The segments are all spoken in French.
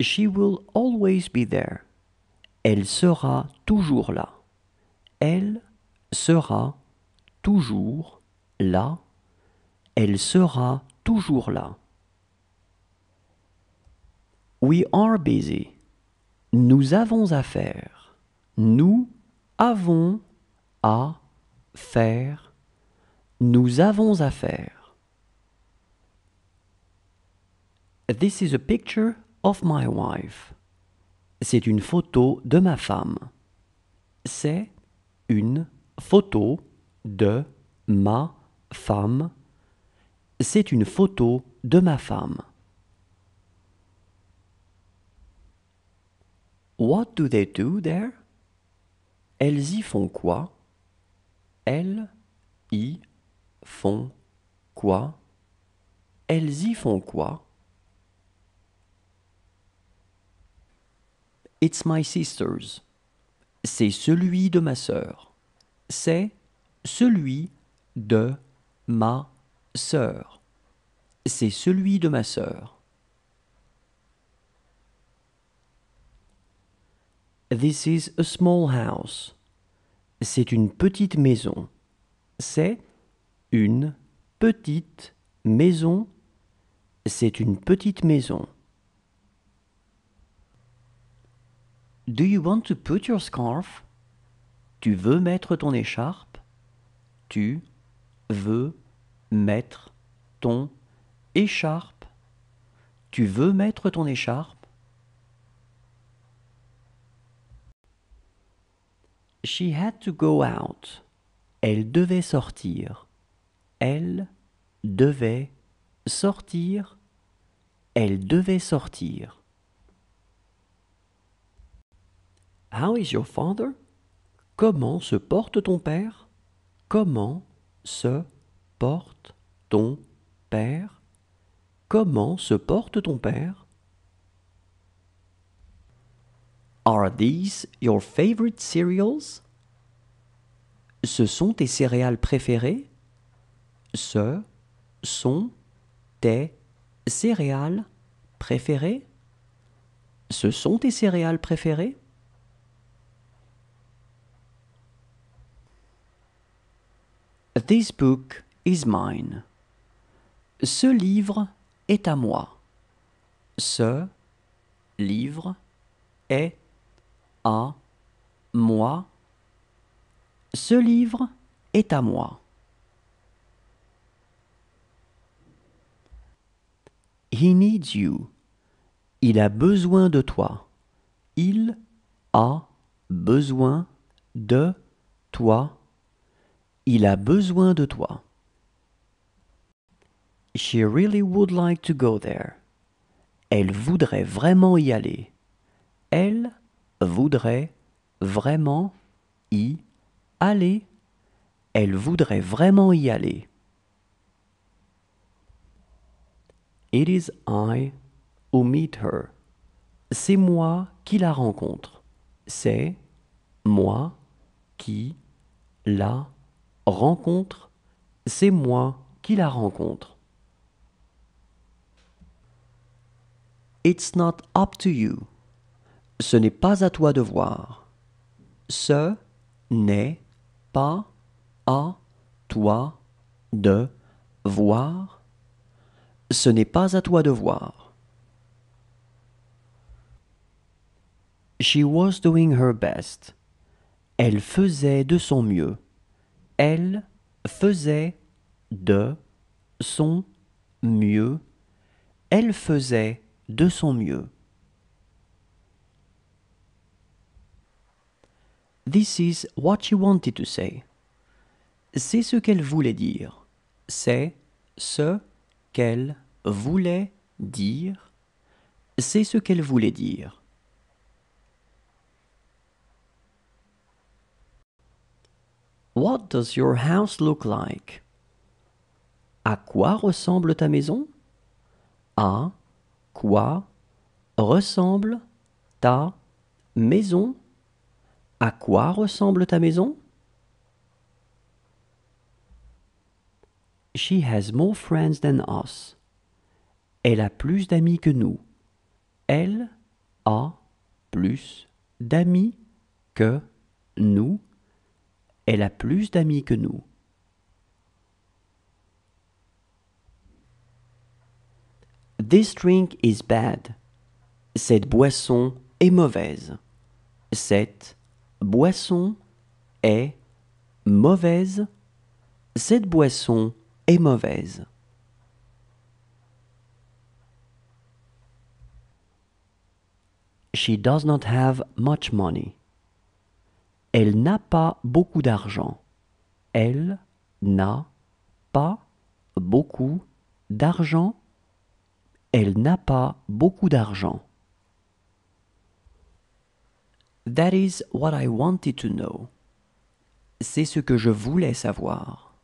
She will always be there. Elle sera toujours là. Elle sera toujours là. Elle sera toujours là. We are busy. Nous avons à faire. Nous avons à faire. Nous avons à. This is a picture of my wife. C'est une photo de ma femme. C'est une photo de ma femme. C'est une photo de ma femme. What do they do there? Elles y font quoi? Elles y font quoi? Elles y font quoi? It's my sister's. C'est celui de ma sœur. C'est celui de ma sœur. C'est celui de ma sœur. This is a small house. C'est une petite maison. C'est une petite maison. C'est une petite maison. Do you want to put your scarf? Tu veux mettre ton écharpe? Tu veux mettre ton écharpe? Tu veux mettre ton écharpe? She had to go out. Elle devait sortir. Elle devait sortir. Elle devait sortir. How is your father? Comment se porte ton père? Comment se porte ton père? Comment se porte ton père? Are these your favorite cereals? Ce sont tes céréales préférées? Ce sont tes céréales préférées? Ce sont tes céréales préférées? This book is mine. Ce livre est à moi. Ce livre est à moi. Ce livre est à moi. He needs you. Il a besoin de toi. Il a besoin de toi. Il a besoin de toi. She really would like to go there. Elle voudrait vraiment y aller. Elle voudrait vraiment y aller. Elle voudrait vraiment y aller. It is I who meet her. C'est moi qui la rencontre. C'est moi qui la rencontre. C'est moi qui la rencontre. It's not up to you. Ce n'est pas à toi de voir. Ce n'est pas à toi de voir. Ce n'est pas à toi de voir. She was doing her best. Elle faisait de son mieux. Elle faisait de son mieux. Elle faisait de son mieux. This is what she wanted to say. C'est ce qu'elle voulait dire. C'est ce qu'elle voulait dire. C'est ce qu'elle voulait dire. What does your house look like? À quoi ressemble ta maison? À quoi ressemble ta maison? À quoi ressemble ta maison? She has more friends than us. Elle a plus d'amis que nous. Elle a plus d'amis que nous. Elle a plus d'amis que nous. This drink is bad. Cette boisson est mauvaise. Cette boisson est mauvaise. Cette boisson est mauvaise. She does not have much money. Elle n'a pas beaucoup d'argent. Elle n'a pas beaucoup d'argent. Elle n'a pas beaucoup d'argent. That is what I wanted to know. C'est ce que je voulais savoir.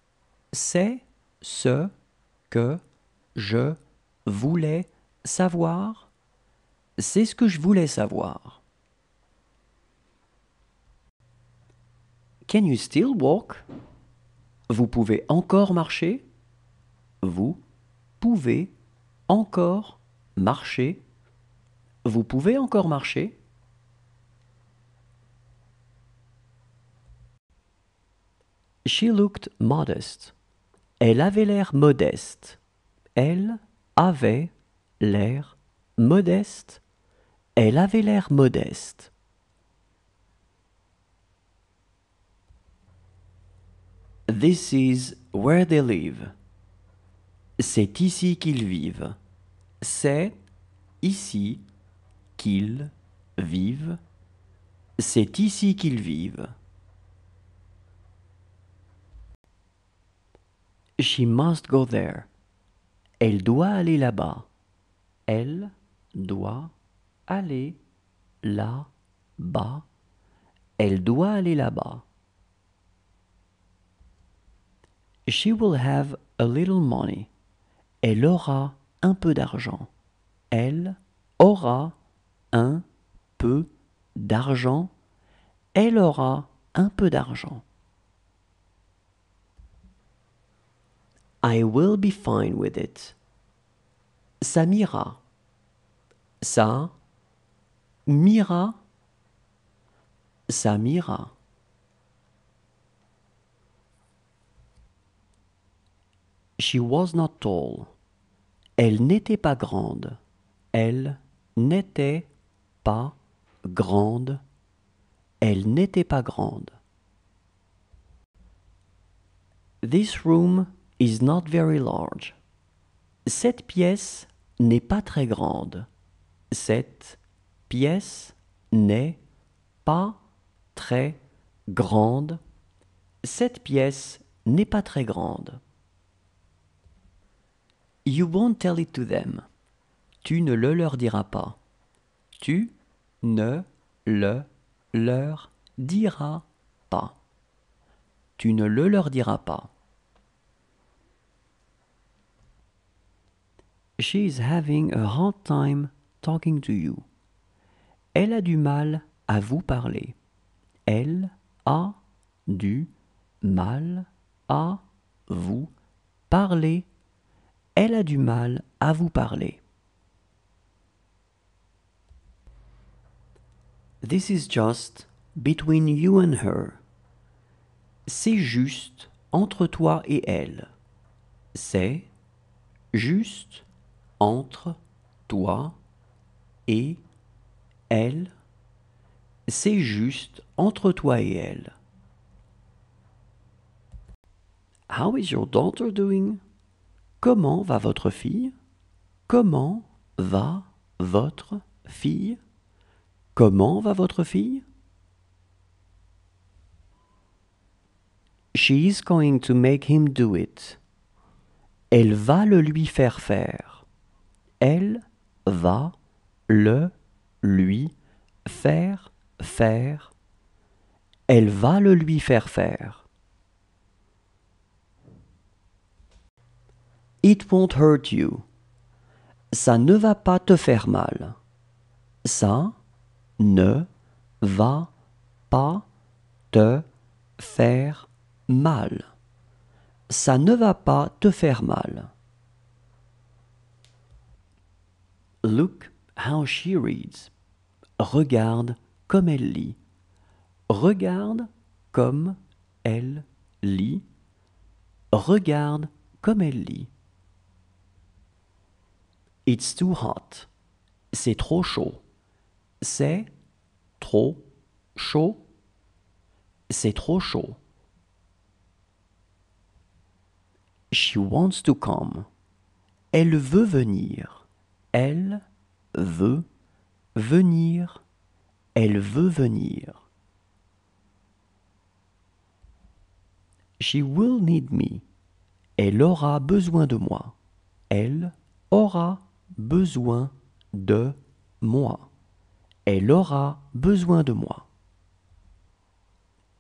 C'est ce que je voulais savoir. C'est ce que je voulais savoir. Can you still walk? Vous pouvez encore marcher? Vous pouvez encore marcher? Vous pouvez encore marcher? She looked modest. Elle avait l'air modeste. Elle avait l'air modeste. Elle avait l'air modeste. This is where they live. C'est ici qu'ils vivent. C'est ici qu'ils vivent. C'est ici qu'ils vivent. She must go there. Elle doit aller là-bas. Elle doit aller là-bas. Elle doit aller là-bas. She will have a little money. Elle aura un peu d'argent. Elle aura un peu d'argent. Elle aura un peu d'argent. I will be fine with it. Ça m'ira. Ça m'ira. Ça m'ira. She was not tall. Elle n'était pas grande. Elle n'était pas grande. Elle n'était pas grande. This room is not very large. Cette pièce n'est pas très grande. Cette pièce n'est pas très grande. Cette pièce n'est pas très grande. You won't tell it to them. Tu ne le leur diras pas. Tu ne le leur diras pas. Tu ne le leur diras pas. She is having a hard time talking to you. Elle a du mal à vous parler. Elle a du mal à vous parler. Elle a du mal à vous parler. This is just between you and her. C'est juste entre toi et elle. C'est juste entre toi et elle. C'est juste entre toi et elle. How is your daughter doing? Comment va votre fille? Comment va votre fille? Comment va votre fille? She is going to make him do it. Elle va le lui faire faire. Elle va le lui faire faire. Elle va le lui faire faire. It won't hurt you. Ça ne va pas te faire mal. Ça ne va pas te faire mal. Ça ne va pas te faire mal. Look how she reads. regarde comme elle lit. Regarde comme elle lit. Regarde comme elle lit. It's too hot. C'est trop chaud. C'est trop chaud. C'est trop chaud. She wants to come. Elle veut venir. Elle veut venir. Elle veut venir. She will need me. Elle aura besoin de moi. Elle aura besoin de moi. Elle aura besoin de moi.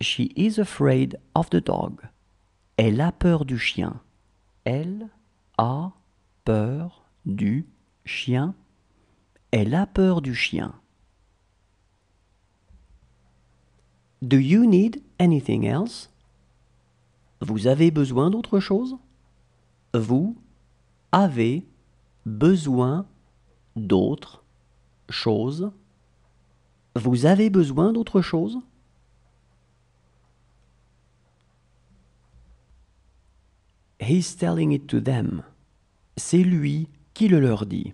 She is afraid of the dog. Elle a peur du chien. Elle a peur du chien. Elle a peur du chien. Do you need anything else? Vous avez besoin d'autre chose? Vous avez besoin d'autre chose? Vous avez besoin d'autre chose? He's telling it to them. C'est lui qui le leur dit.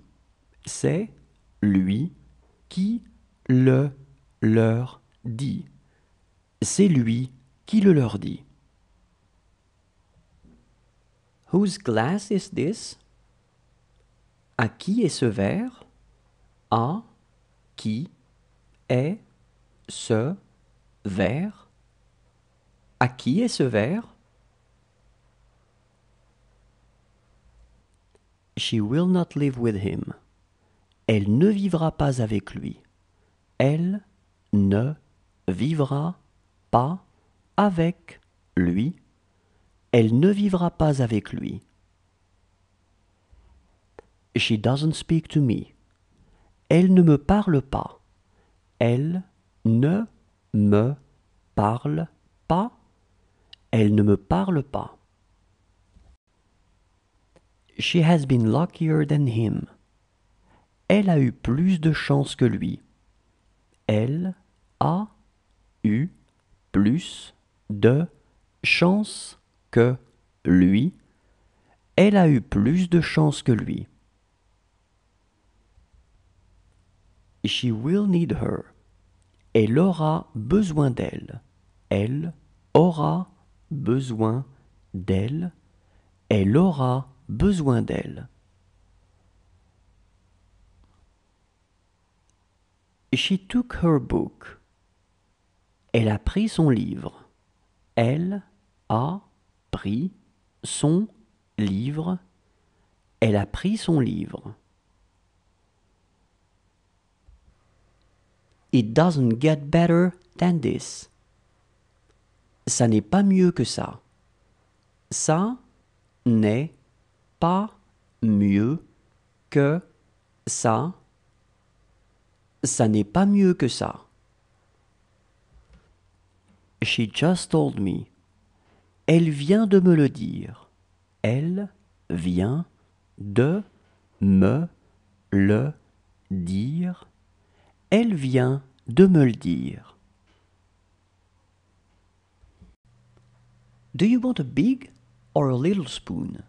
C'est lui qui le leur dit. C'est lui qui le leur dit. Whose glass is this? À qui est ce verre? À qui est ce verre? À qui est ce verre? She will not live with him. Elle ne vivra pas avec lui. Elle ne vivra pas avec lui. Elle ne vivra pas avec lui. She doesn't speak to me. Elle ne me parle pas. Elle ne me parle pas. Elle ne me parle pas. She has been luckier than him. Elle a eu plus de chance que lui. Elle a eu plus de chance que lui. Elle a eu plus de chance que lui. She will need her. Elle aura besoin d'elle. Elle aura besoin d'elle. Elle aura besoin d'elle. She took her book. Elle a pris son livre. Elle a pris son livre. Elle a pris son livre. It doesn't get better than this. Ça n'est pas mieux que ça. Ça n'est pas mieux que ça. Ça n'est pas mieux que ça. She just told me. Elle vient de me le dire. Elle vient de me le dire. Elle vient de me le dire. Do you want a big or a little spoon?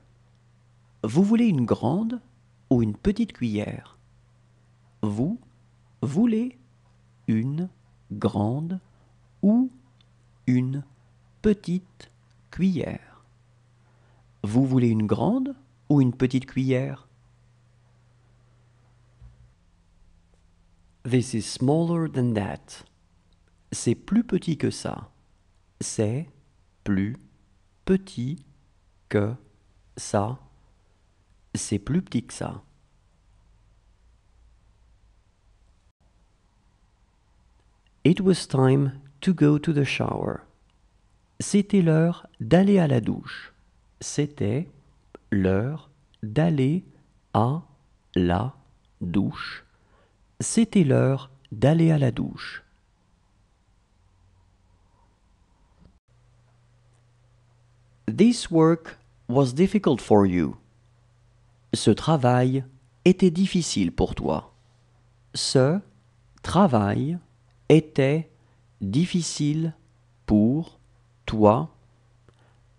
Vous voulez une grande ou une petite cuillère? Vous voulez une grande ou une petite cuillère? Vous voulez une grande ou une petite cuillère? This is smaller than that. C'est plus petit que ça. C'est plus petit que ça. C'est plus petit que ça. It was time to go to the shower. C'était l'heure d'aller à la douche. C'était l'heure d'aller à la douche. C'était l'heure d'aller à la douche. This work was difficult for you. Ce travail était difficile pour toi. Ce travail était difficile pour toi.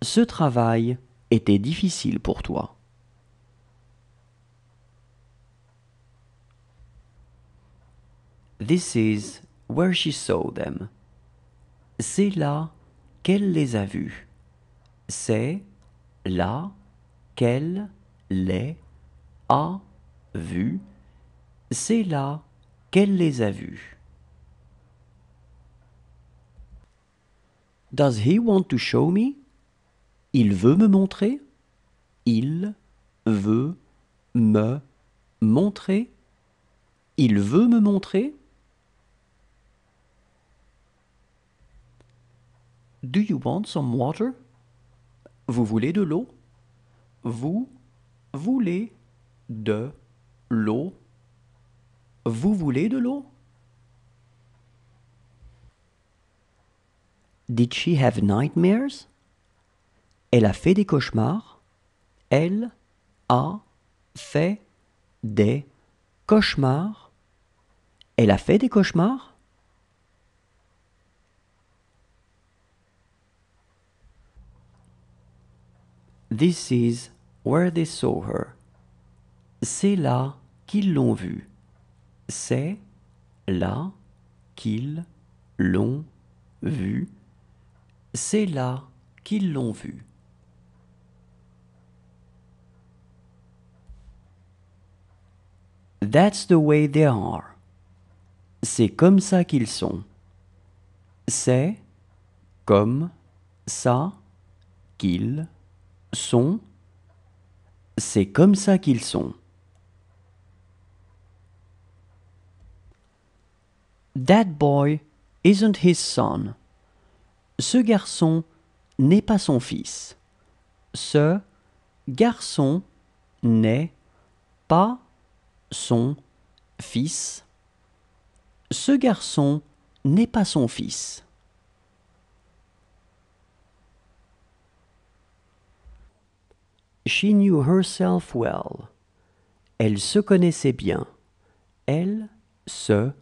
Ce travail était difficile pour toi. This is where she saw them. C'est là qu'elle les a vus. C'est là qu'elle les a vus. C'est là qu'elle les a vus. Does he want to show me? Il veut me montrer? Il veut me montrer? Il veut me montrer? Do you want some water? Vous voulez de l'eau? Vous voulez de l'eau? Vous voulez de l'eau? Did she have nightmares? Elle a fait des cauchemars. Elle a fait des cauchemars. Elle a fait des cauchemars? This is where they saw her. C'est là qu'ils l'ont vue. C'est là qu'ils l'ont vue. C'est là qu'ils l'ont vue. That's the way they are. C'est comme ça qu'ils sont. C'est comme ça qu'ils sont. C'est comme ça qu'ils sont. That boy isn't his son. Ce garçon n'est pas son fils. Ce garçon n'est pas son fils. Ce garçon n'est pas son fils. She knew herself well. Elle se connaissait bien. Elle se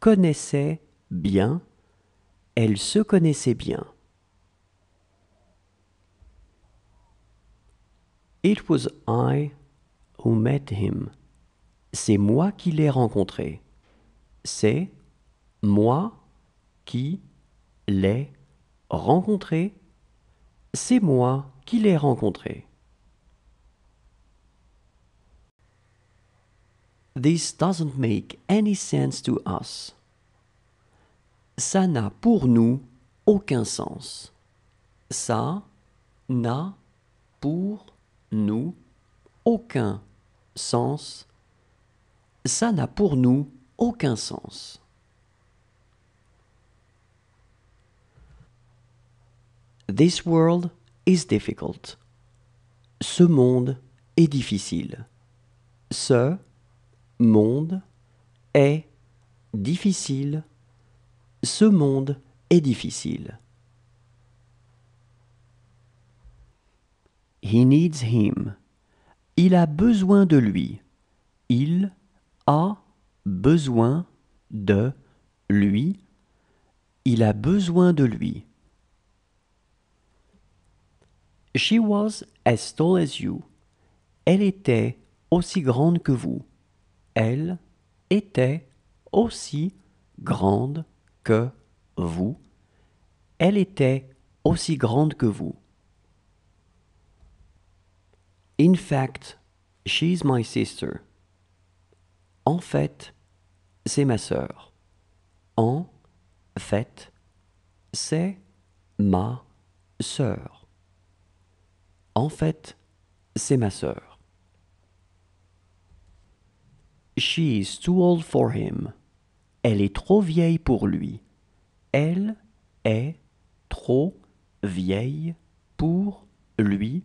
connaissait bien. Elle se connaissait bien. It was I who met him. C'est moi qui l'ai rencontré. C'est moi qui l'ai rencontré. C'est moi qui l'ai rencontré. This doesn't make any sense to us. Ça n'a pour nous aucun sens. Ça n'a pour nous aucun sens. Ça n'a pour nous aucun sens. This world is difficult. Ce monde est difficile. Ce monde est difficile. Ce monde est difficile. He needs him. Il a besoin de lui. Il a besoin de lui. Il a besoin de lui. She was as tall as you. Elle était aussi grande que vous. Elle était aussi grande que vous. Elle était aussi grande que vous. In fact, she's my sister. En fait, c'est ma sœur. En fait, c'est ma sœur. En fait, c'est ma sœur. She is too old for him. Elle est trop vieille pour lui. Elle est trop vieille pour lui.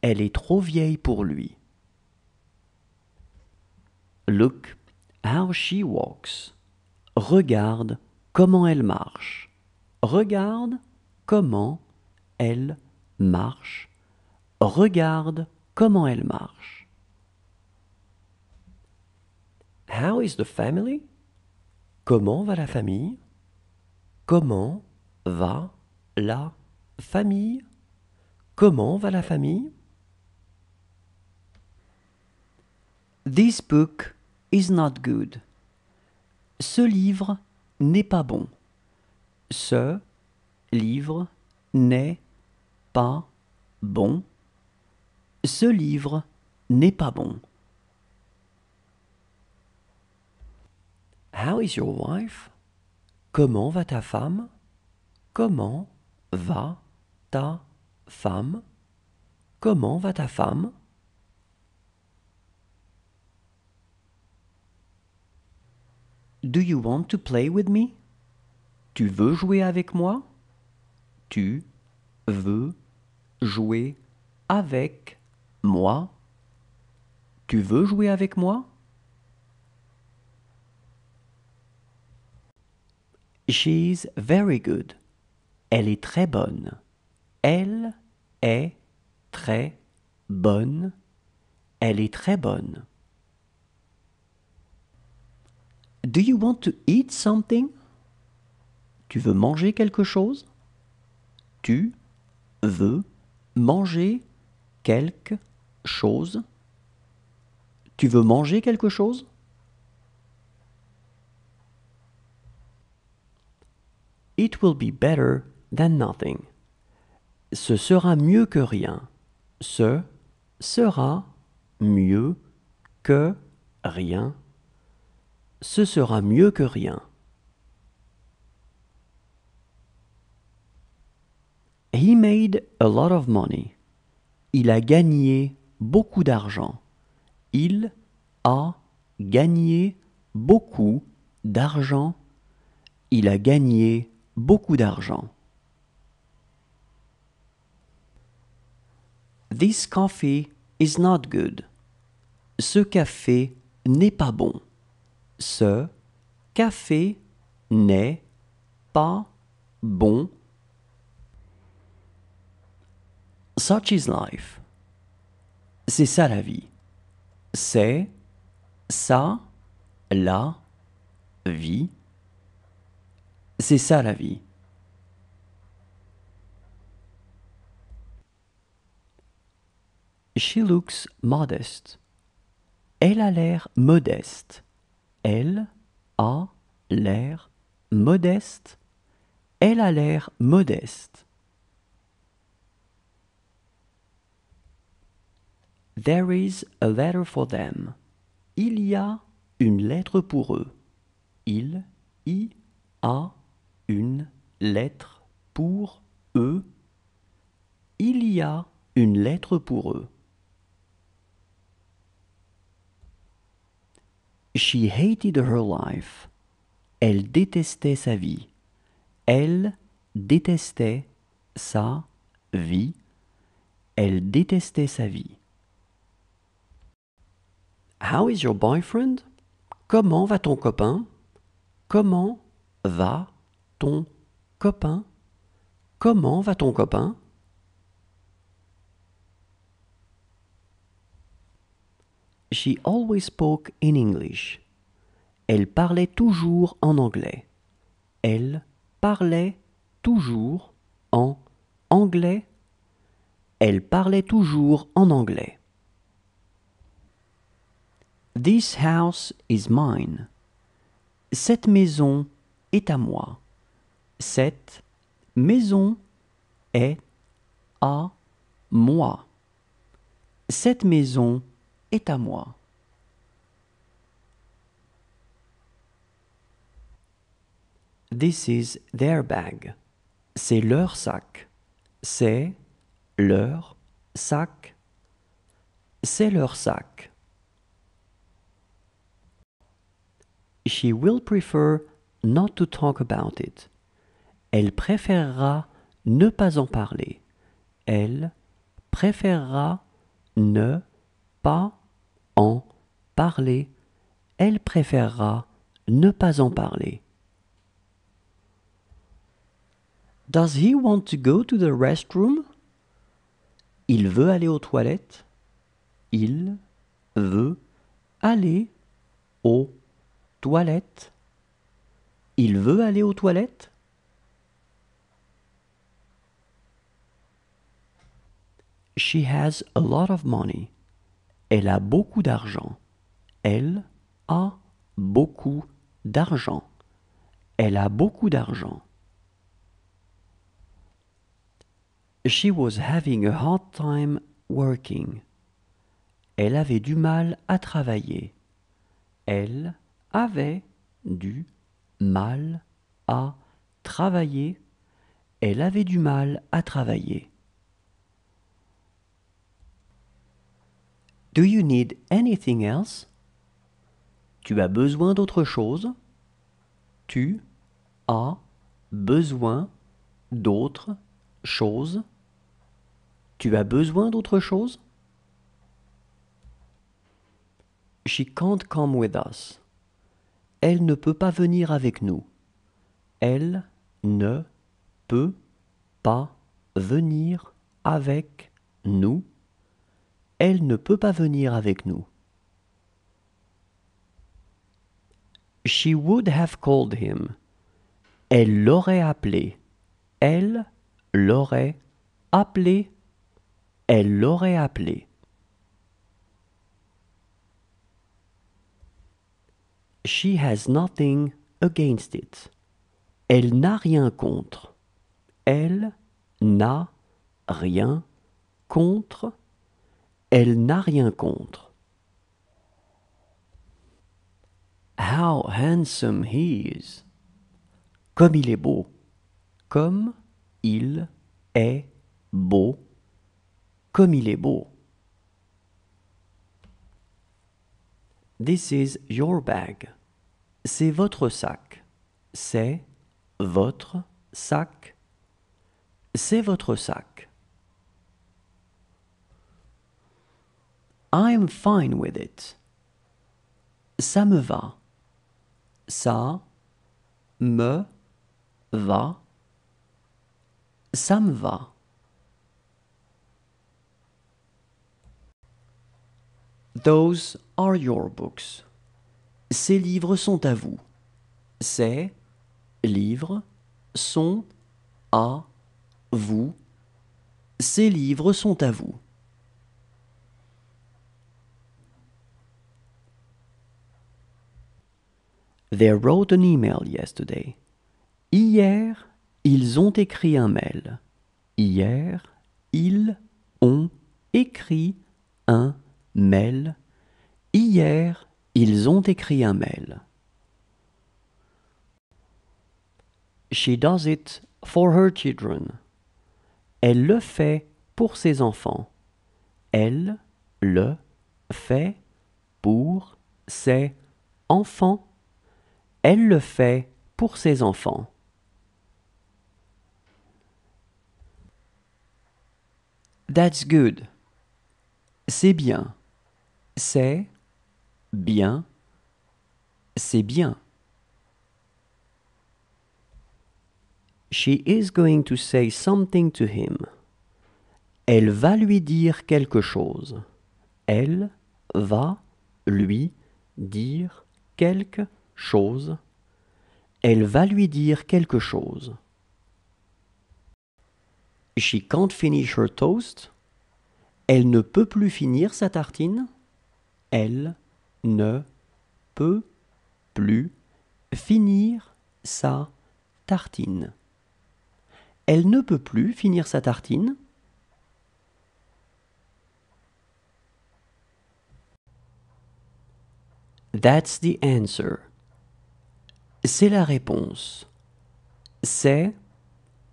Elle est trop vieille pour lui. Look how she walks. Regarde comment elle marche. Regarde comment elle marche. Regarde comment elle marche. How is the family? Comment va la famille? Comment va la famille? Comment va la famille? This book is not good. Ce livre n'est pas bon. Ce livre n'est pas bon. Ce livre n'est pas bon. How is your wife? Comment va ta femme? Comment va ta femme? Comment va ta femme? Do you want to play with me? Tu veux jouer avec moi? Tu veux jouer avec moi? Tu veux jouer avec moi? She's very good. Elle est très bonne. Elle est très bonne. Elle est très bonne. Do you want to eat something? Tu veux manger quelque chose? Tu veux manger quelque chose? Tu veux manger quelque chose? It will be better than nothing. Ce sera mieux que rien. Ce sera mieux que rien ce sera mieux que rien. He made a lot of money. Il a gagné beaucoup d'argent. Il a gagné beaucoup d'argent. Il a gagné beaucoup d'argent. This coffee is not good. Ce café n'est pas bon. Ce café n'est pas bon. Such is life. C'est ça la vie. C'est ça la vie. C'est ça la vie. She looks modest. Elle a l'air modeste. Elle a l'air modeste. Elle a l'air modeste. There is a letter for them. Il y a une lettre pour eux. Il y a une lettre pour eux. Il y a une lettre pour eux. She hated her life. Elle détestait sa vie. Elle détestait sa vie. Elle détestait sa vie. How is your boyfriend? Comment va ton copain? Comment va ton copain? Comment va ton copain? She always spoke in English. Elle parlait toujours en anglais. Elle parlait toujours en anglais. Elle parlait toujours en anglais. This house is mine. Cette maison est à moi. Cette maison est à moi. Cette maison est à moi. This is their bag. C'est leur sac. C'est leur sac. C'est leur sac. She will prefer not to talk about it. Elle préférera ne pas en parler. Elle préférera ne pas en parler, elle préférera ne pas en parler. Does he want to go to the restroom? Il veut aller aux toilettes. Il veut aller aux toilettes. Il veut aller aux toilettes She has a lot of money. Elle a beaucoup d'argent. Elle a beaucoup d'argent. Elle a beaucoup d'argent. She was having a hard time working. Elle avait du mal à travailler. Elle avait du mal à travailler. Elle avait du mal à travailler. Do you need anything else? Tu as besoin d'autre chose? Tu as besoin d'autre chose? Tu as besoin d'autre chose? She can't come with us. Elle ne peut pas venir avec nous. Elle ne peut pas venir avec nous. Elle ne peut pas venir avec nous. She would have called him. Elle l'aurait appelé. Elle l'aurait appelé. Elle l'aurait appelé. She has nothing against it. Elle n'a rien contre. Elle n'a rien contre. Elle n'a rien contre. How handsome he is. Comme il est beau. Comme il est beau. Comme il est beau. This is your bag. C'est votre sac. C'est votre sac. C'est votre sac. I'm fine with it. Ça me va. Ça me va. Ça me va. Those are your books. Ces livres sont à vous. Ces livres sont à vous. Ces livres sont à vous. They wrote an email yesterday. Hier, ils ont écrit un mail. Hier, ils ont écrit un mail. Hier, ils ont écrit un mail. She does it for her children. Elle le fait pour ses enfants. Elle le fait pour ses enfants. Elle le fait pour ses enfants. That's good. C'est bien. C'est bien. C'est bien. She is going to say something to him. Elle va lui dire quelque chose. Elle va lui dire quelque chose. Elle va lui dire quelque chose. She can't finish her toast. Elle ne peut plus finir sa tartine. Elle ne peut plus finir sa tartine. Elle ne peut plus finir sa tartine. That's the answer. C'est la réponse. C'est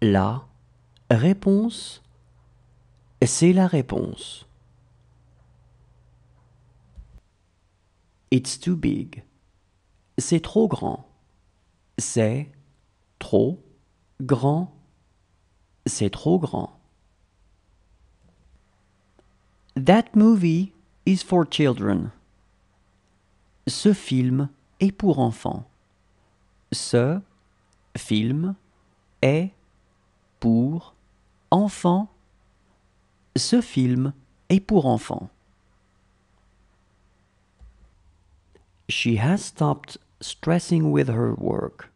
la réponse. C'est la réponse. It's too big. C'est trop grand. C'est trop grand. C'est trop grand. That movie is for children. Ce film est pour enfants. Ce film est pour enfants. Ce film est pour enfants. She has stopped stressing with her work.